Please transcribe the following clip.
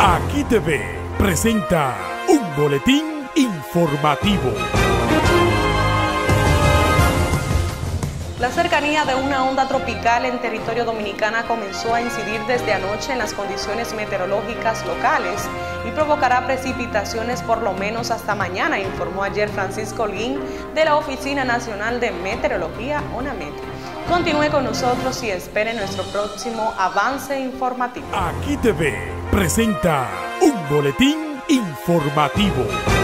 Aquí TV presenta un boletín informativo. La cercanía de una onda tropical en territorio dominicana comenzó a incidir desde anoche en las condiciones meteorológicas locales y provocará precipitaciones por lo menos hasta mañana, informó ayer Francisco Lin de la Oficina Nacional de Meteorología, ONAMET. Continúe con nosotros y espere nuestro próximo avance informativo. Aquí TV presenta un boletín informativo.